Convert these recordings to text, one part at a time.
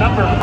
number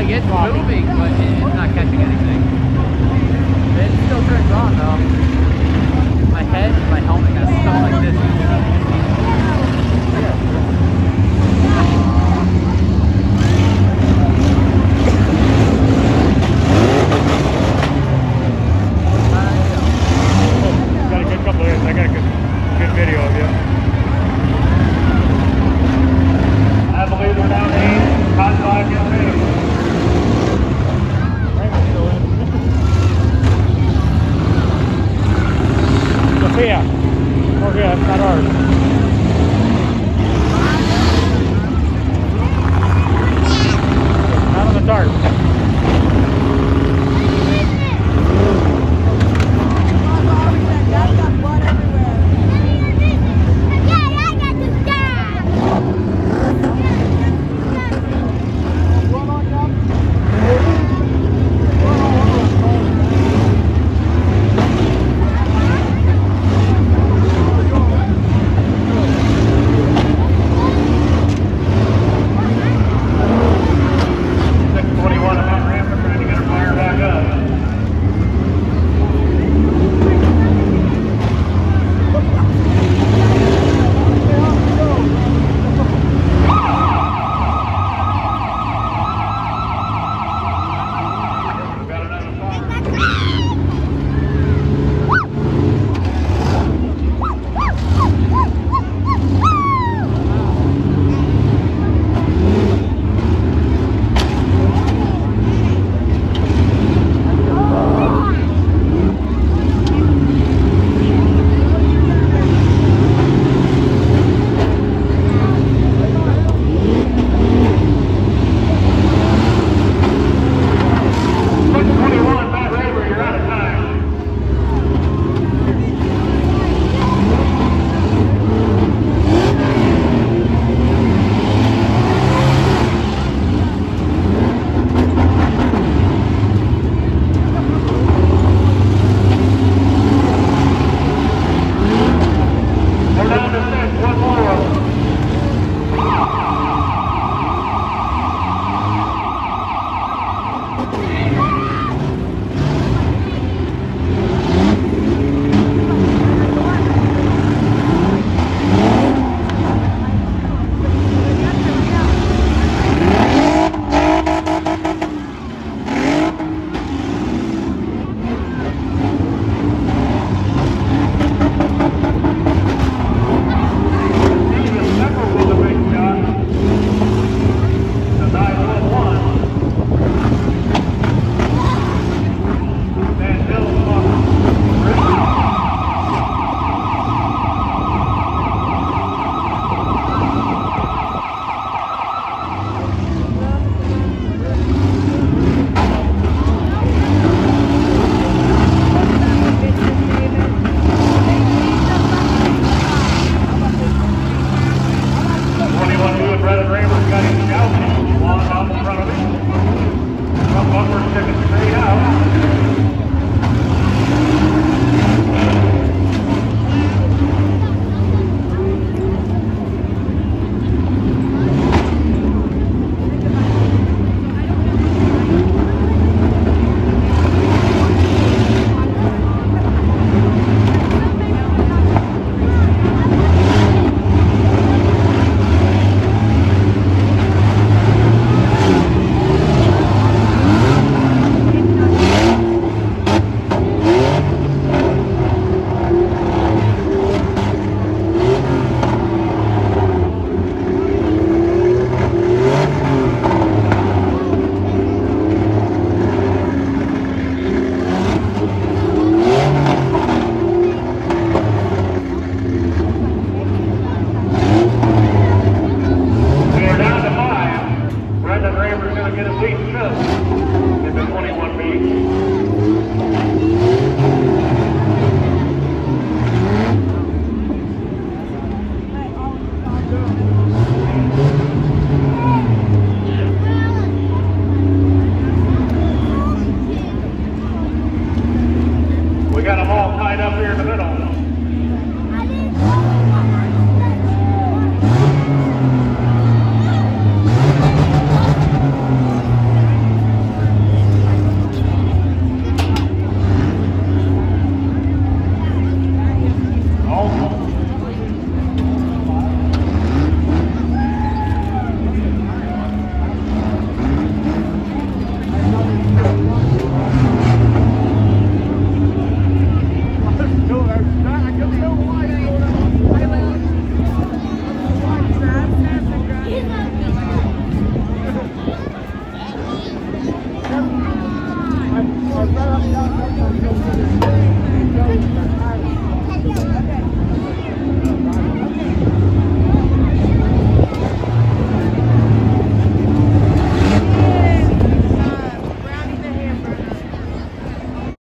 like it's moving, but it's not catching anything. It still turns on though. My head my helmet got stuff like this.